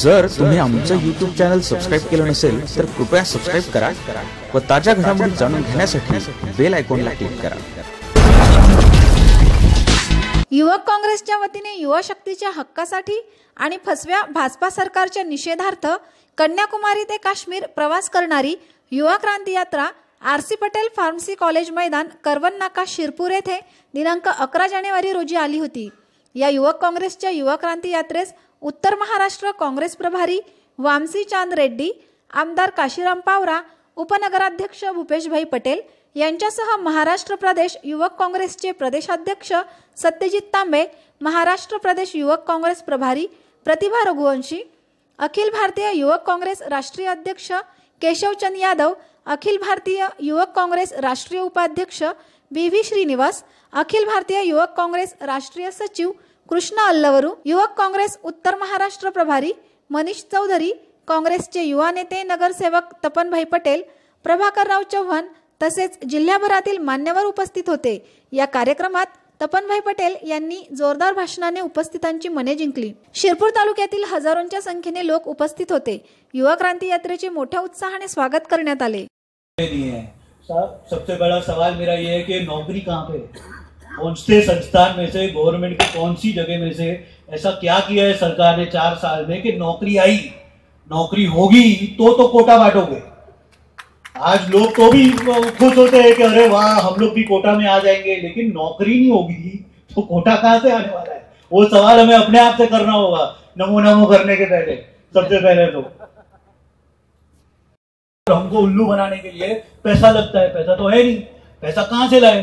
जर तुम्ही आमचं युट्यूब चॅनल सबस्क्राईब केलं नसेल तर कृपया सबस्क्राईब करा व ताज्या घडामोडी जाणून घेण्यासाठी बेल आयकॉनला क्लिक करा. युवक काँग्रेसच्या वतीने युवा शक्तीच्या हक्कासाठी आणि फसव्या भाजपा सरकारच्या निषेधार्थ कन्याकुमारी ते काश्मीर प्रवास करणारी युवा क्रांती यात्रा R C Patel pharmacy college मैदान करवन नाका शिरपूर येथे दिनांक अकरा जानेवारी रोजी आली होती. या युवक काँग्रेसच्या युवा क्रांती यात्रेस उत्तर महाराष्ट्र काँग्रेस प्रभारी वामसी चांद रेड्डी आमदार काशीराम पावरा उपनगराध्यक्ष भूपेशभाई पटेल यांच्यासह महाराष्ट्र प्रदेश युवक काँग्रेसचे प्रदेशाध्यक्ष सत्यजित तांबे महाराष्ट्र प्रदेश युवक काँग्रेस प्रभारी प्रतिभा रघुवंशी अखिल भारतीय युवक काँग्रेस राष्ट्रीय अध्यक्ष केशवचंद यादव अखिल भारतीय युवक काँग्रेस राष्ट्रीय उपाध्यक्ष बी व्ही श्रीनिवास अखिल भारतीय युवक काँग्रेस राष्ट्रीय सचिव कृष्ण अल्लवरू युवक काँग्रेस उत्तर महाराष्ट्र प्रभारी मनीष चौधरी काँग्रेसचे युवा नेते नगरसेवक तपनभाई पटेल प्रभाकरराव चव्हाण तसेच जिल्ह्याभरातील मान्यवर उपस्थित होते या कार्यक्रमात तपनभाई पटेल यांनी जोरदार भाषणाने उपस्थितांची मने जिंकली शिरपूर तालुक्यातील हजारोंच्या संख्येने लोक उपस्थित होते युवा क्रांती यात्रेचे मोठ्या उत्साहाने स्वागत करण्यात आले सबसे बड़ा सवाल मेरा ये है कि नौकरी कहाँ पे कौन से संस्थान में से गवर्नमेंट की कौन सी जगह में से, ऐसा क्या किया है सरकार ने चार साल में कि नौकरी आई, नौकरी होगी तो तो कोटा बांटोगे। आज लोग तो भी खुश होते हैं कि अरे वाह, हम लोग भी कोटा में आ जाएँगे, लेकिन नौकरी नहीं होगी तो कोटा कहाँ से आने वाला है? वो सवाल हमें अपने आप से करना होगा, नमो नमो करने के पहले, सबसे पहले तो। हमको उल्लू बनाने के लिए पैसा लगता है, पैसा तो है नहीं, पैसा कहाँ से लाए?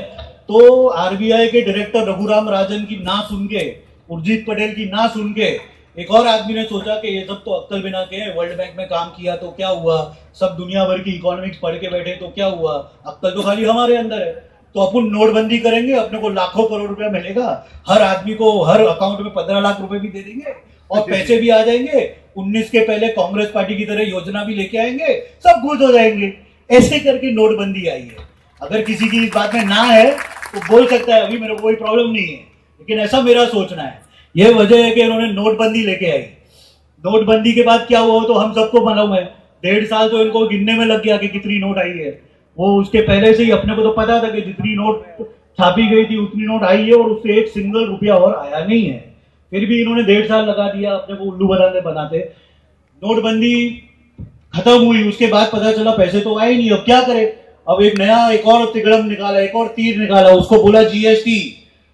तो आरबीआई के डायरेक्टर रघुराम राजन की ना सुन के उर्जित पटेल की ना सुन के एक और आदमी ने सोचा कि ये सब तो अक्कल बिना के वर्ल्ड बैंक में काम किया तो क्या हुआ? सब दुनिया भर की इकोनॉमिक्स पढ़ के बैठे तो क्या हुआ? अक्कल तो खाली हमारे अंदर है। तो अपन नोटबंदी करेंगे अपने को लाखों करोड़ रुपया मिलेगा हर आदमी को हर अकाउंट में पंद्रह लाख रुपए भी दे देंगे और पैसे भी आ जाएँगे। उन्नीस के पहले कांग्रेस पार्टी की तरह योजना भी लेके आएँगे सब कुछ हो जाएँगे। ऐसे करके नोटबंदी आई है। अगर किसी की इस बात में ना है तो बोल सकता है, अभी मेरे को कोई प्रॉब्लम नहीं है। लेकिन ऐसा मेरा सोचना है। यह वजह है कि इन्होंने नोटबंदी लेके आई। नोटबंदी के बाद क्या हुआ तो हम सबको मालूम है। डेढ़ साल तो इनको गिनने में लग गया कि कितनी नोट आई है। वो उसके पहले से ही अपने को तो पता था कि जितनी नोट छापी गई थी, उतनी नोट आई है और उससे एक सिंगल रुपया और आया नहीं है। फिर भी इन्होंने डेढ़ साल लगा दिया अपने को उल्लू बनाते बनाते। नोटबंदी खत्म हुई, उसके बाद पता चला पैसे तो आए नहीं, अब क्या करे? अब एक नया, एक और तिगड़म निकाला, एक और तीर निकाला, उसको बोला जीएसटी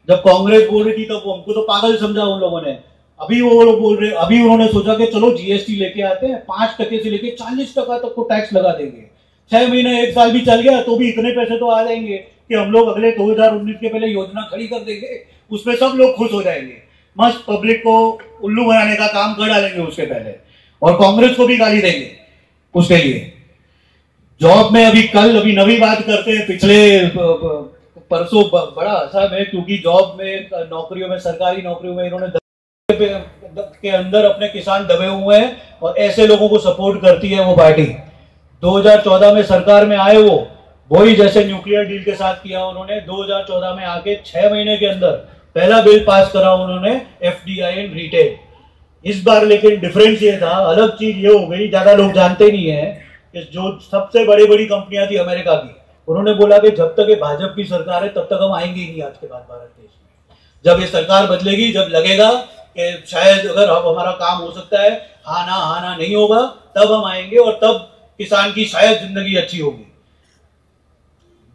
जब कांग्रेस बोल रही थी तब हमको तो पागल समझा उन लोगों ने। अभी वो लोग बोल रहे, अभी उन्होंने सोचा कि चलो जीएसटी लेके आते हैं, पाँच टके से लेके चालीस टका तक को टैक्स लगा देंगे। छह महीने, एक साल भी चल गया तो भी इतने पैसे तो आ जाएँगे कि हम लोग अगले 2019 के पहले योजना खड़ी कर देंगे, उसमें सब लोग खुश हो जाएँगे। मस्त पब्लिक को उल्लू बनाने का काम कर डालेंगे उसके पहले, और कांग्रेस को भी गाली देंगे, उसके लिए। जॉब में अभी कल अभी नवी बात करते हैं, पिछले परसों बड़ा असम है, क्योंकि जॉब में, नौकरियों में, सरकारी नौकरियों में इन्होंने के अंदर अपने किसान दबे हुए हैं और ऐसे लोगों को सपोर्ट करती है वो पार्टी। 2014 में सरकार में आए वो, वही जैसे न्यूक्लियर डील के साथ किया उन्होंने 2014 में आके छह महीने के अंदर पहला बिल पास करा उन्होंने, F D I and retail. इस बार लेकिन डिफरेंस ये था, अलग चीज़ ये हो गई, ज़्यादा लोग जानते नहीं है। कि जो सबसे बड़ी बड़ी कंपनियाँ थी अमेरिका की, उन्होंने बोला कि जब तक ये भाजपा की सरकार है, तब तक हम आएँगे ही नहीं आज के बाद भारत देश में। जब ये सरकार बदलेगी, जब लगेगा कि शायद अगर अब हमारा काम हो सकता है हाँ ना हाँ ना नहीं होगा, तब हम आएँगे और तब किसान की शायद ज़िंदगी अच्छी होगी।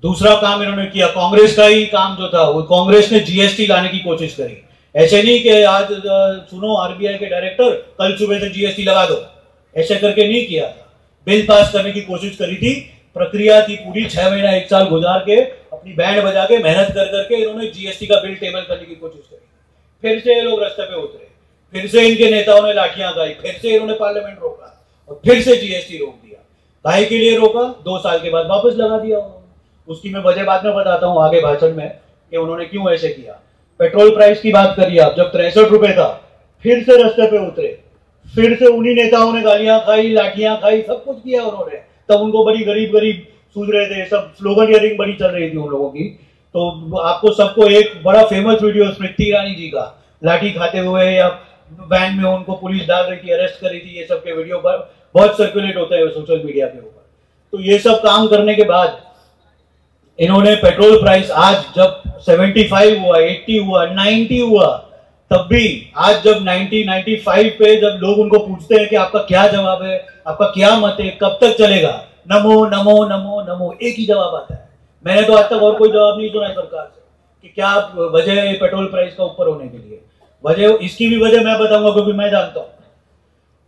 दूसरा काम इन्होंने किया, कांग्रेस का ही काम जो था, वो कांग्रेस ने जीएसटी लाने की कोशिश करी। ऐसे नहीं कि आज सुनो आरबीआई के डायरेक्टर, कल सुबह से जीएसटी लगा दो। ऐसे करके नहीं किया था। बिल पास करने की कोशिश करी थी। प्रक्रिया थी पूरी, छह महीना, एक साल गुजार के, अपनी बैंड बजा के, मेहनत कर करके इन्होंने जीएसटी का बिल टेबल करने की कोशिश करी। फिर से ये लोग रास्ते पे उतरे। फिर से इनके नेताओं ने लाठियाँ खाई फिर से इन्होंने पार्लियामेंट रोका और फिर से जीएसटी रोक दिया। काहे के लिए रोका, दो साल के बाद वापस लगा दिया उन्होंने। उसकी मैं वजह बाद में बताता हूँ आगे भाषण में कि उन्होंने क्यों ऐसे किया। पेट्रोल प्राइस की बात करिए आप, जब तिरसठ रुपए था, फिर से रास्ते पे उतरे। फिर से उन्हीं नेताओं ने गालियाँ खाई, लाठियाँ खाई, सब कुछ किया उन्होंने। तब उनको बड़ी गरीब गरीब सूझ रहे थे, सब स्लोगन बड़ी चल रही थी उन लोगों की। तो आपको सबको एक बड़ा फ़ेमस वीडियो स्मृति ईरानी जी का। लाठी खाते हुए या वैन में उनको पुलिस डाल रही थी अरेस्ट कर रही थी, ये सब के वीडियो पर बहुत सर्कुलेट होते हैं सोशल मीडिया के ऊपर। तो ये सब काम करने के बाद इन्होंने पेट्रोल प्राइस आज जब 75 हुआ 80 हुआ 90 हुआ तब भी आज जब 90 95 पे जब लोग उनको पूछते हैं कि आपका क्या जवाब है, आपका क्या मत है, कब तक चलेगा? नमो नमो नमो नमो, एक ही जवाब आता है। मैंने तो आज तक और कोई जवाब नहीं सुना सरकार से कि क्या वजह है पेट्रोल प्राइस का ऊपर होने के लिए। वजह, इसकी भी वजह मैं बताऊँगा क्योंकि मैं जानता हूँ।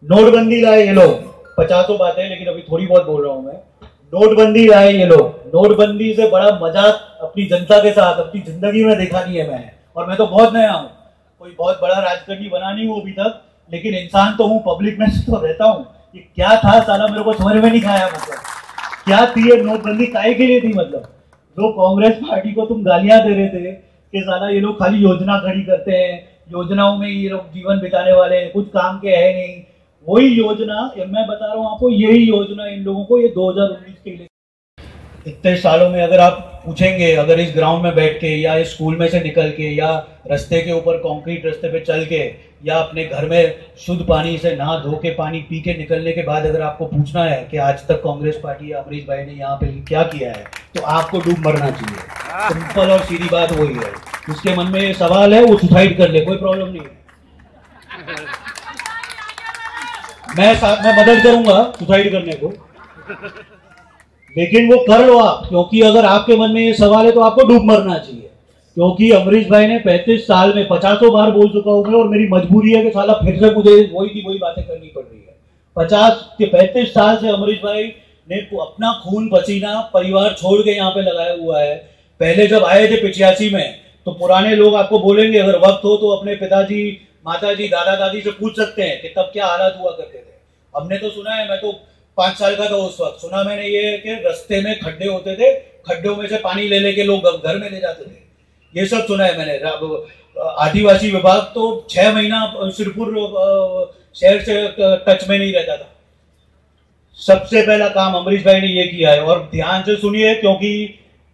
नोटबंदी लाए ये लोग। पचासों बातें, लेकिन अभी थोड़ी बहुत बोल रहा हूँ मैं। नोटबंदी लाए ये लोग। नोटबंदी से बड़ा मज़ाक अपनी जनता के साथ, अपनी ज़िंदगी में देखा नहीं है मैंने। और मैं तो बहुत नया हूँ। कोई बहुत बड़ा राजकर्मी बना नहीं हूँ अभी तक, लेकिन इंसान तो हूँ पब्लिक में तो रहता हूँ। ये क्या था साला मेरे को समझ में नहीं खाया मतलब। क्या थी ये नोटबंदी काय के लिए थी मतलब? जो कांग्रेस पार्टी को तुम गालियाँ दे रहे थे कि साला ये लोग खाली योजना खड़ी करते हैं, योजनाओं में ये लोग जीवन बिताने वाले हैं, कुछ काम के है नहीं। वही योजना मैं बता रहा हूँ आपको, यही योजना इन लोगों को ये 2019 के लिए। इतने सालों में अगर आप पूछेंगे, अगर इस ग्राउंड में बैठ के या इस स्कूल में से निकल के या रास्ते के ऊपर कंक्रीट रास्ते पे चल के या अपने घर में शुद्ध पानी से नहा धो के पानी पी के निकलने के बाद अगर आपको पूछना है कि आज तक कांग्रेस पार्टी या अमरीश भाई ने यहाँ पे क्या किया है तो आपको डूब मरना चाहिए। सिंपल और सीधी बात वही है। उसके मन में ये सवाल है, वो सुसाइड कर ले, कोई प्रॉब्लम नहीं है। मैं मैं मदद करूँगा सुसाइड करने को। लेकिन वो कर लो आप, क्योंकि अगर आपके मन में ये सवाल है तो आपको डूब मरना चाहिए। क्योंकि अमरीश भाई ने पैंतीस साल में पचासों बार बोल चुका हूँ मैं, और मेरी मजबूरी है कि साला फिर से मुझे वही की वही बातें करनी पड़ रही है। पचास के पैंतीस साल से अमरीश भाई ने अपना खून पसीना परिवार छोड़ के यहाँ पे लगाया हुआ है। पहले जब आए थे पिछयासी में तो पुराने लोग आपको बोलेंगे, अगर वक्त हो तो अपने पिताजी माता जी दादा दादी से पूछ सकते हैं कि तब क्या हालात हुआ करते थे। हमने तो सुना है, मैं तो पाँच साल का था उस वक्त सुना मैंने ये कि रस्ते में खड्डे होते थे, खड्डों में से पानी ले लेके लोग घर में ले जाते थे। ये सब सुना है मैंने। आदिवासी विभाग तो छह महीना सिरपुर शहर से टच में नहीं रहता था। सबसे पहला काम अमरीश भाई ने ये किया है और ध्यान से सुनिए क्योंकि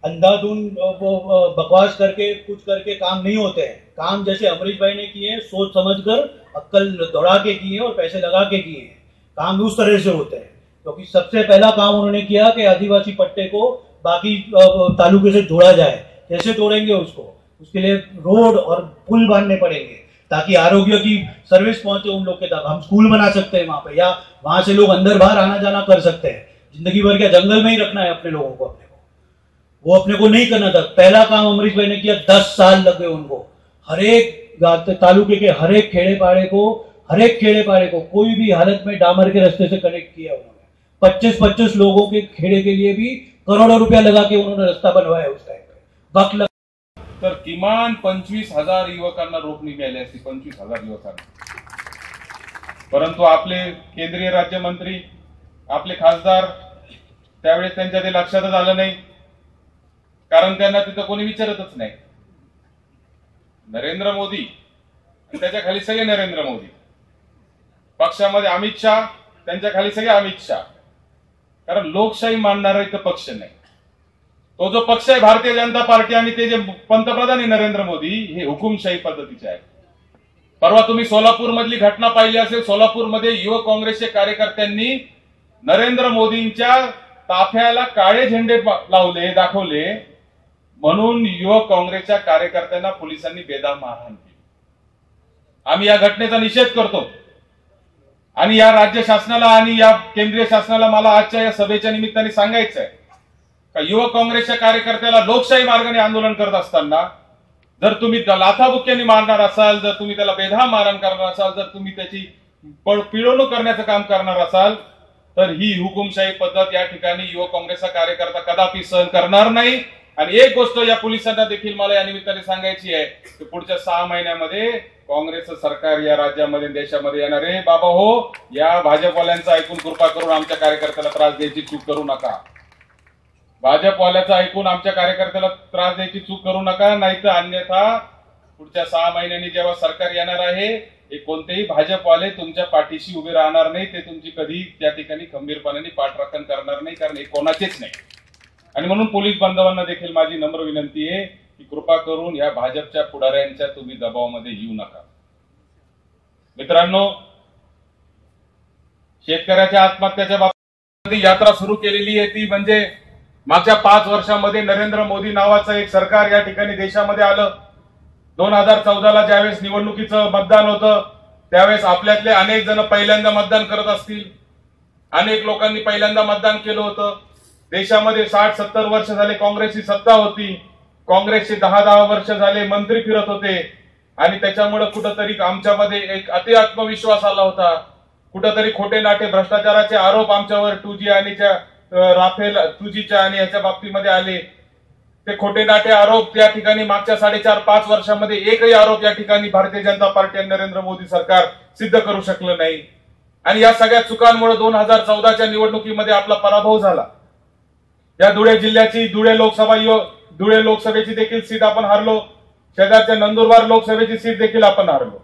अंधाधुन बकवास करके, कुछ करके काम नहीं होते हैं। काम जैसे अमरीश भाई ने किए, सोच समझकर अक्कल दौड़ा के किए और पैसे लगा के किए हैं। काम उस तरह से होते हैं। क्योंकि तो सबसे पहला काम उन्होंने किया कि आदिवासी पट्टे को बाकी तालुके से जोड़ा जाए। कैसे जोड़ेंगे उसको? उसके लिए रोड और पुल बांधने पड़ेंगे, ताकि आरोग्य की सर्विस पहुँचे उन लोग के तक। हम स्कूल बना सकते हैं वहाँ पे, या वहाँ से लोग अंदर बाहर आना जाना कर सकते हैं। ज़िंदगी भर क्या जंगल में ही रखना है अपने लोगों को, अपने को। वो अपने को नहीं करना था। पहला काम अमरीश भाई ने किया, दस साल लगे उनको। हर एक तालुके के हर एक खेड़े पाड़े को, हर एक खेड़े पाड़े को कोई भी हालत में डामर के रास्ते से कनेक्ट किया उन्होंने। पच्चीस पच्चीस लोगों के खेड़े के लिए भी करोड़ों रुपया लगा के उन्होंने रस्ता बनवाया उस टाइम पे। वक्त लग। तर किमान पंचवीस हजार युवकांना रोखणी मिळाली असती पंचवीस हजार युवकांना. परंतु आपले केंद्रीय राज्यमंत्री आपले खासदार त्यावेळेस त्यांच्या ते लक्षातच आलं नाही. कारण त्यांना तिथं कोणी विचारतच नाही. नरेंद्र मोदी त्याच्याखाली सगळे नरेंद्र मोदी. पक्षामध्ये अमित शहा त्यांच्या खाली सगळे अमित शहा. कारण लोकशाही मानणारा इथं पक्ष नाही. तो जो पक्ष आहे भारतीय जनता पार्टी आणि ते जे पंतप्रधान आहे नरेंद्र मोदी हे हुकुमशाही पद्धतीचे आहे परवा तुम्ही सोलापूर मधली घटना पाहिली असेल सोलापूरमध्ये युवक काँग्रेसचे कार्यकर्त्यांनी नरेंद्र मोदींच्या ताफ्याला काळे झेंडे लावले दाखवले. म्हणून युवक काँग्रेसच्या कार्यकर्त्यांना पोलिसांनी बेदाम मारहाण केली. आम्ही या घटनेचा निषेध करतो. आणि या राज्य शासनाला आणि या केंद्रीय शासनाला मला आजच्या या सभेच्या निमित्ताने सांगायचं आहे का युवक काँग्रेसच्या कार्यकर्त्याला लोकशाही मार्गाने आंदोलन करत असताना जर तुम्ही लाथाबुक्याने मारणार असाल जर तुम्ही त्याला बेधाम मारण करणार असाल जर तुम्ही त्याची पिळवणूक करण्याचं काम करणार असाल तर ही हुकुमशाही पद्धत या ठिकाणी युवक काँग्रेसचा कार्यकर्ता कदापि सहन करणार नाही. आणि एक गोष्ट या पोलिसांना देखील मला या निमित्ताने सांगायची आहे की पुढच्या सहा महिन्यामध्ये काँग्रेसचं सरकार या राज्यामध्ये देशामध्ये येणार आहे. बाबा हो या भाजपवाल्यांचं ऐकून कृपा करून आमच्या कार्यकर्त्याला त्रास द्यायची चूक करू नका. भाजपवाल्याचं ऐकून आमच्या कार्यकर्त्याला त्रास द्यायची चूक करू नका नाहीतर अन्यथा पुढच्या सहा महिन्यांनी जेव्हा सरकार येणार आहे हे कोणतेही भाजपवाले तुमच्या पाठीशी उभे राहणार नाही ते तुमची कधी त्या ठिकाणी खंबीरपणाने पाठराखण करणार नाही कारण हे कोणाचेच नाही. आणि म्हणून पोलीस बांधवांना देखील माझी नम्र विनंती आहे की कृपा करून या भाजपच्या पुढाऱ्यांच्या तुम्ही दबावामध्ये येऊ नका. मित्रांनो शेतकऱ्याच्या आत्महत्याच्या बाबतीत यात्रा सुरू केलेली आहे ती म्हणजे मागच्या पाच वर्षामध्ये नरेंद्र मोदी नावाचं एक सरकार या ठिकाणी देशामध्ये आलं. दोन हजार चौदाला ज्यावेळेस निवडणुकीचं मतदान होतं त्यावेळेस आपल्यातले अनेक जण पहिल्यांदा मतदान करत असतील. अनेक लोकांनी पहिल्यांदा मतदान केलं होतं. देशामध्ये साठ सत्तर वर्ष झाले काँग्रेसची सत्ता होती. काँग्रेसचे दहा दहा वर्ष झाले मंत्री फिरत होते. आणि त्याच्यामुळे कुठंतरी आमच्यामध्ये एक अति आत्मविश्वास आला होता. कुठंतरी खोटे नाटे भ्रष्टाचाराचे आरोप आमच्यावर टू जी आणि राफेल टू जीच्या आणि याच्या बाबतीमध्ये आले. ते खोटे नाटे आरोप त्या ठिकाणी मागच्या साडेचार पाच वर्षामध्ये एकही आरोप या ठिकाणी भारतीय जनता पार्टी आणि नरेंद्र मोदी सरकार सिद्ध करू शकलं नाही. आणि या सगळ्या चुकांमुळे दोन हजार चौदाच्या निवडणुकीमध्ये आपला पराभव झाला. या धुळे जिल्ह्याची धुळे लोकसभा धुळे लोकसभेची देखील सीट आपण हरलो. शेजारच्या नंदुरबार लोकसभेची सीट देखील आपण हरलो.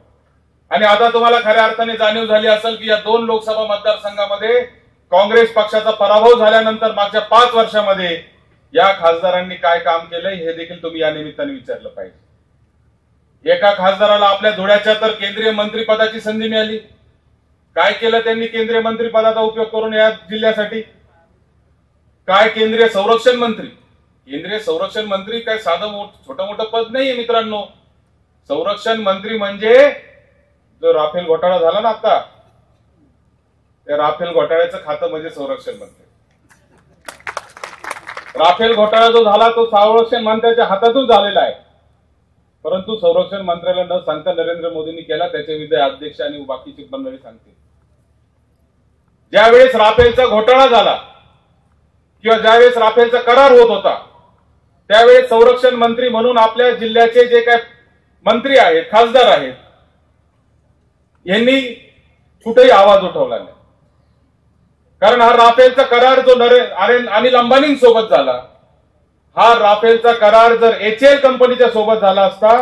आणि आता तुम्हाला खऱ्या अर्थाने जाणीव झाली असेल की या दोन लोकसभा मतदारसंघामध्ये काँग्रेस पक्षाचा पराभव झाल्यानंतर मागच्या पाच वर्षामध्ये या खासदारांनी काय काम केलंय हे देखील तुम्ही या निमित्ताने विचारलं पाहिजे. एका खासदाराला आपल्या धुळ्याच्या तर केंद्रीय मंत्रिपदाची संधी मिळाली. काय केलं त्यांनी केंद्रीय मंत्रिपदाचा उपयोग करून या जिल्ह्यासाठी? काय केंद्रीय संरक्षण मंत्री? केंद्रीय संरक्षण मंत्री काय साधं मोठ छोटं मोठं पद नाहीये मित्रांनो. संरक्षण मंत्री म्हणजे जो राफेल घोटाळा झाला ना आता त्या राफेल घोटाळ्याचं खातं म्हणजे संरक्षण मंत्री. राफेल घोटाळा जो झाला तो संरक्षण मंत्र्याच्या हातातून झालेला आहे. परंतु संरक्षण मंत्र्याला न सांगता नरेंद्र मोदींनी केला त्याच्या अध्यक्ष आणि बाकीची मंडळी सांगते ज्यावेळेस राफेलचा घोटाळा झाला किंवा ज्यावेळेस राफेलचा करार होत होता त्यावेळेस संरक्षण मंत्री म्हणून आपल्या जिल्ह्याचे जे काय मंत्री आहेत खासदार आहेत यांनी कुठेही आवाज उठवला नाही. कारण हा राफेलचा करार जो नरे अनिल अंबानींसोबत झाला हा राफेलचा करार जर एच एल कंपनीच्या सोबत झाला असता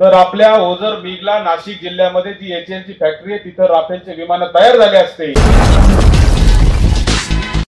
तर आपल्या ओझर बिगला नाशिक जिल्ह्यामध्ये जी एच ची फॅक्टरी आहे तिथं राफेलचे विमान तयार झाले असते.